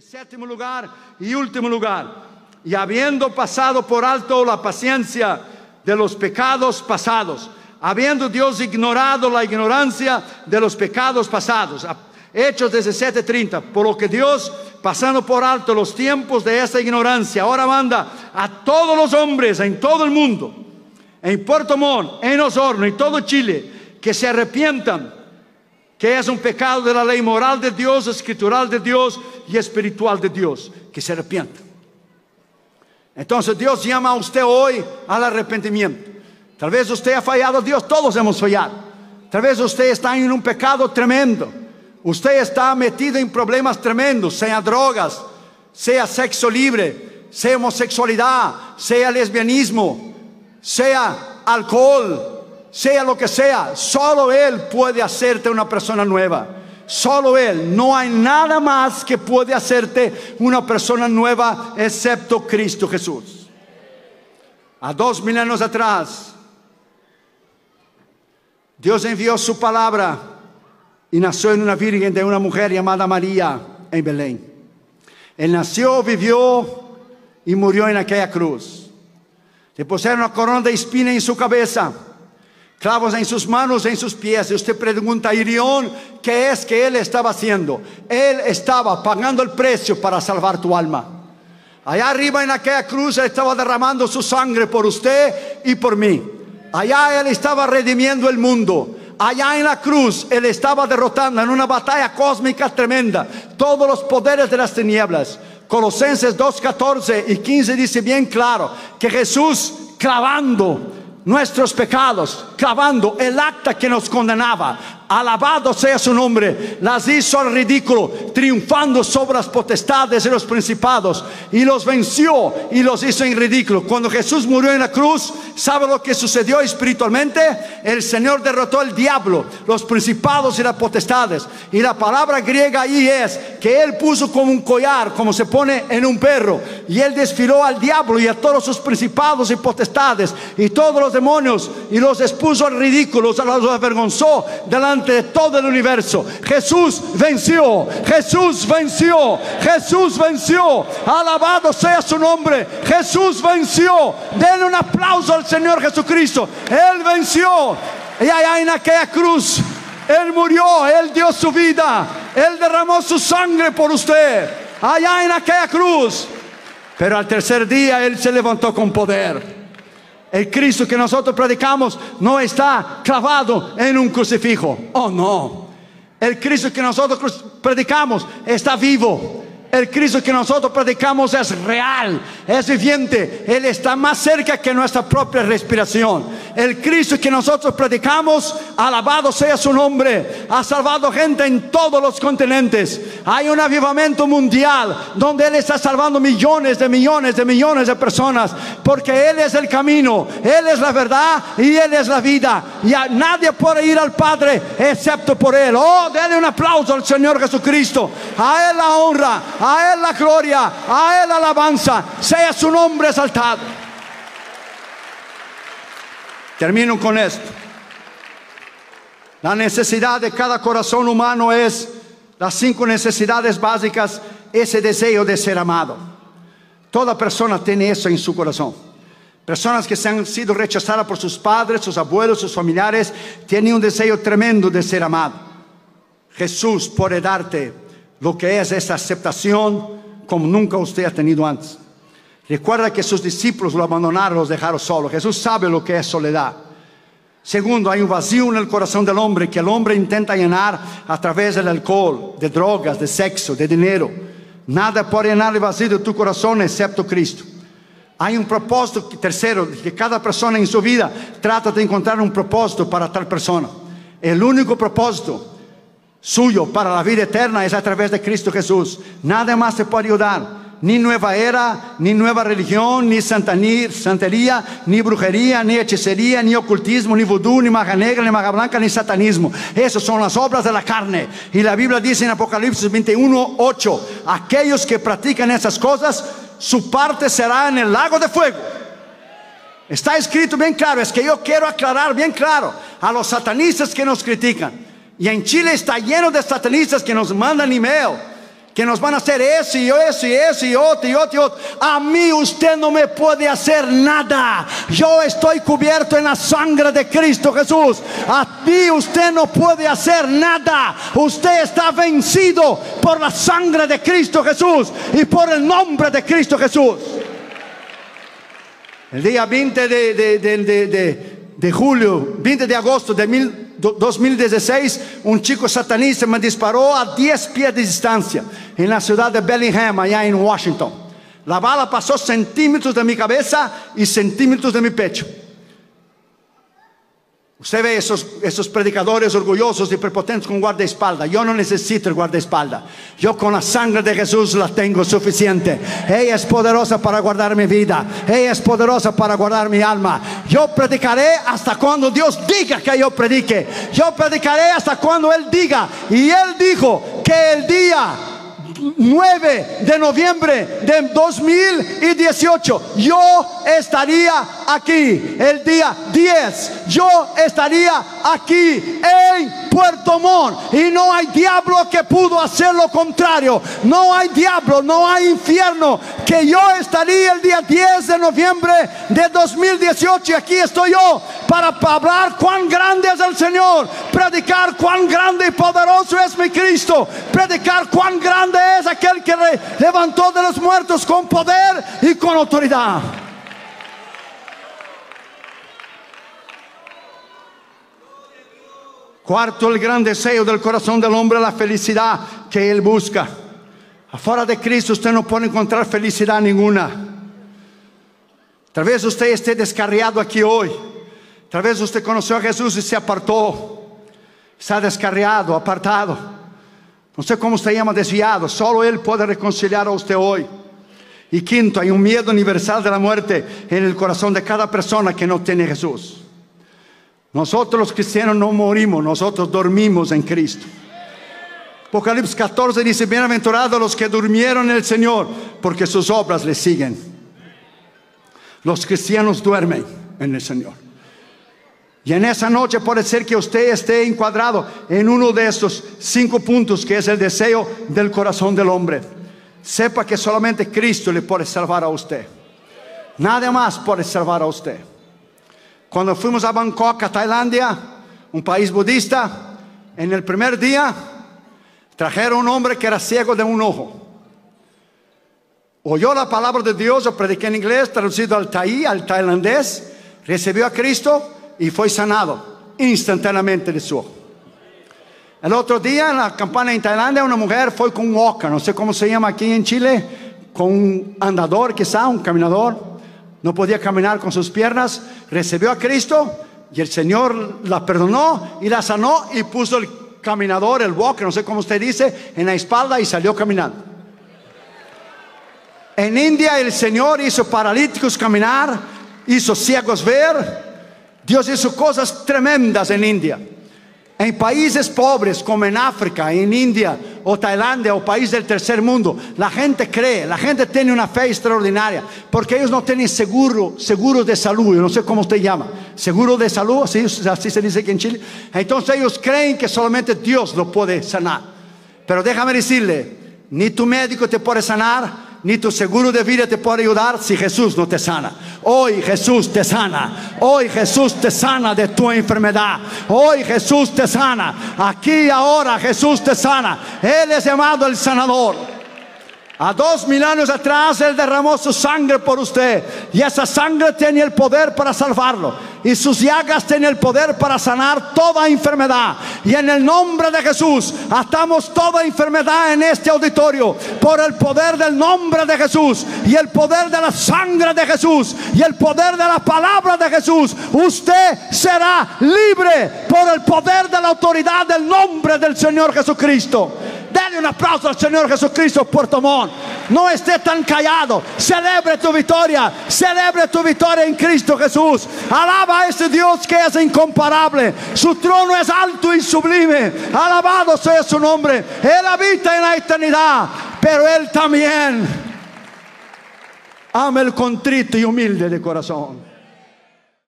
Séptimo lugar y último lugar, y habiendo pasado por alto la paciencia de los pecados pasados, habiendo Dios ignorado la ignorancia de los pecados pasados. Hechos 17:30, por lo que Dios, pasando por alto los tiempos de esa ignorancia, ahora manda a todos los hombres en todo el mundo, en Puerto Montt, en Osorno, en todo Chile, que se arrepientan que es un pecado de la ley moral de Dios, escritural de Dios y espiritual de Dios, que se arrepienta. Entonces Dios llama a usted hoy al arrepentimiento. Tal vez usted ha fallado a Dios, todos hemos fallado. Tal vez usted está en un pecado tremendo. Usted está metido en problemas tremendos, sea drogas, sea sexo libre, sea homosexualidad, sea lesbianismo, sea alcohol, sea lo que sea, solo Él puede hacerte una persona nueva. Solo Él. No hay nada más que puede hacerte una persona nueva excepto Cristo Jesús. A dos mil años atrás, Dios envió su palabra y nació en una virgen de una mujer llamada María en Belén. Él nació, vivió y murió en aquella cruz. Le pusieron una corona de espina en su cabeza clavos en sus manos, en sus pies. Y usted pregunta, Irión, ¿qué es que él estaba haciendo? Él estaba pagando el precio para salvar tu alma. Allá arriba en aquella cruz él estaba derramando su sangre por usted y por mí. Allá él estaba redimiendo el mundo. Allá en la cruz él estaba derrotando en una batalla cósmica tremenda todos los poderes de las tinieblas. Colosenses 2:14 y 15 dice bien claro que Jesús clavando nuestros pecados, clavando el acta que nos condenaba, alabado sea su nombre, las hizo al ridículo, triunfando sobre las potestades y los principados, y los venció y los hizo en ridículo. Cuando Jesús murió en la cruz, ¿sabe lo que sucedió espiritualmente? El Señor derrotó al diablo, los principados y las potestades. Y la palabra griega ahí es que Él puso como un collar, como se pone en un perro, y Él desfiló al diablo y a todos sus principados y potestades, y todos los demonios, y los expuso al ridículo, los avergonzó delante de todo el universo. Jesús venció, Jesús venció, Jesús venció. Alabado sea su nombre. Jesús venció. Denle un aplauso al Señor Jesucristo. Él venció. Y allá en aquella cruz, Él murió, Él dio su vida, Él derramó su sangre por usted. Allá en aquella cruz. Pero al tercer día Él se levantó con poder. El Cristo que nosotros predicamos no está clavado en un crucifijo. Oh no. El Cristo que nosotros predicamos está vivo. El Cristo que nosotros predicamos es real, es viviente. Él está más cerca que nuestra propia respiración. El Cristo que nosotros predicamos, alabado sea su nombre, ha salvado gente en todos los continentes. Hay un avivamiento mundial donde Él está salvando millones de millones de millones de personas. Porque Él es el camino, Él es la verdad y Él es la vida. Y nadie puede ir al Padre excepto por Él. Oh, denle un aplauso al Señor Jesucristo. A Él la honra a Él la gloria, a Él la alabanza, sea su nombre exaltado. Termino con esto. La necesidad de cada corazón humano es las cinco necesidades básicas, ese deseo de ser amado. Toda persona tiene eso en su corazón. Personas que se han sido rechazadas por sus padres, sus abuelos, sus familiares, tienen un deseo tremendo de ser amado. Jesús puede darte lo que es esa aceptación como nunca usted ha tenido antes. Recuerda que sus discípulos lo abandonaron, los dejaron solo. Jesús sabe lo que es soledad. Segundo, hay un vacío en el corazón del hombre que el hombre intenta llenar a través del alcohol, de drogas, de sexo, de dinero. Nada puede llenar el vacío de tu corazón excepto Cristo. Hay un propósito, tercero, que cada persona en su vida trata de encontrar un propósito para tal persona. El único propósito suyo para la vida eterna es a través de Cristo Jesús. Nada más te puede ayudar. Ni nueva era, ni nueva religión, ni santería, ni brujería, ni hechicería, ni ocultismo, ni vudú, ni maga negra, ni maga blanca, ni satanismo. Esas son las obras de la carne. Y la Biblia dice en Apocalipsis 21, 8, aquellos que practican esas cosas, su parte será en el lago de fuego. Está escrito bien claro, es que yo quiero aclarar bien claro a los satanistas que nos critican. Y en Chile está lleno de satanistas que nos mandan email, que nos van a hacer eso y eso y eso y otro y otro y otro. A mí usted no me puede hacer nada. Yo estoy cubierto en la sangre de Cristo Jesús. A mí usted no puede hacer nada. Usted está vencido por la sangre de Cristo Jesús y por el nombre de Cristo Jesús. El día 20 de, de, de, de julio, 20 de agosto de mil 2016, un chico satanista me disparó a 10 pies de distancia en la ciudad de Bellingham, allá en Washington. La bala pasó centímetros de mi cabeza y centímetros de mi pecho. Usted ve esos, esos predicadores orgullosos y prepotentes con guardaespaldas. Yo no necesito el guardaespaldas. Yo con la sangre de Jesús la tengo suficiente. Ella es poderosa para guardar mi vida. Ella es poderosa para guardar mi alma. Yo predicaré hasta cuando Dios diga que yo predique. Yo predicaré hasta cuando Él diga. Y Él dijo que el día 9 de noviembre de 2018, yo estaría aquí. El día 10, yo estaría aquí en Puerto Montt. Y no hay diablo que pudo hacer lo contrario. No hay diablo, no hay infierno. Que yo estaría el día 10 de noviembre de 2018. Y aquí estoy yo para hablar cuán grande es el Señor. Predicar cuán grande y poderoso es mi Cristo. Predicar cuán grande es aquel que levantó de los muertos con poder y con autoridad. Cuarto, el gran deseo del corazón del hombre, la felicidad que él busca. Afuera de Cristo usted no puede encontrar felicidad ninguna. Tal vez usted esté descarriado aquí hoy. Tal vez usted conoció a Jesús y se apartó. Está descarriado, apartado. No sé cómo usted llama desviado. Solo Él puede reconciliar a usted hoy. Y quinto, hay un miedo universal de la muerte en el corazón de cada persona que no tiene Jesús. Nosotros los cristianos no morimos, nosotros dormimos en Cristo. Apocalipsis 14 dice, bienaventurados los que durmieron en el Señor, porque sus obras le siguen. Los cristianos duermen en el Señor. Y en esa noche puede ser que usted esté encuadrado en uno de estos cinco puntos que es el deseo del corazón del hombre. Sepa que solamente Cristo le puede salvar a usted. Nada más puede salvar a usted. Cuando fuimos a Bangkok, a Tailandia, un país budista, en el primer día trajeron un hombre que era ciego de un ojo. Oyó la palabra de Dios, yo prediqué en inglés, traducido al taí, al tailandés, recibió a Cristo y fue sanado instantáneamente de su ojo. El otro día en la campana en Tailandia una mujer fue con un oca, no sé cómo se llama aquí en Chile, con un andador quizá, un caminador no podía caminar con sus piernas, recibió a Cristo y el Señor la perdonó y la sanó y puso el caminador, el walker, no sé cómo usted dice, en la espalda y salió caminando. En India el Señor hizo paralíticos caminar, hizo ciegos ver, Dios hizo cosas tremendas en India. En países pobres como en África, en India o Tailandia o países del tercer mundo, la gente cree, la gente tiene una fe extraordinaria, porque ellos no tienen seguro, seguro de salud, yo no sé cómo usted llama, seguro de salud, así, así se dice aquí en Chile. Entonces ellos creen que solamente Dios lo puede sanar. Pero déjame decirle, ni tu médico te puede sanar, ni tu seguro de vida te puede ayudar si Jesús no te sana. Hoy Jesús te sana. Hoy Jesús te sana de tu enfermedad. Hoy Jesús te sana. Aquí y ahora Jesús te sana. Él es llamado el sanador. A dos mil años atrás Él derramó su sangre por usted. Y esa sangre tiene el poder para salvarlo. Y sus llagas tienen el poder para sanar toda enfermedad. Y en el nombre de Jesús atamos toda enfermedad en este auditorio. Por el poder del nombre de Jesús. Y el poder de la sangre de Jesús. Y el poder de la palabra de Jesús. Usted será libre por el poder de la autoridad del nombre del Señor Jesucristo. Dale un aplauso al Señor Jesucristo, Puerto Montt. No esté tan callado. Celebre tu victoria. Celebre tu victoria en Cristo Jesús. Alaba a ese Dios que es incomparable. Su trono es alto y sublime. Alabado sea su nombre. Él habita en la eternidad. Pero Él también ama el contrito y humilde de corazón.